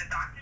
the doctor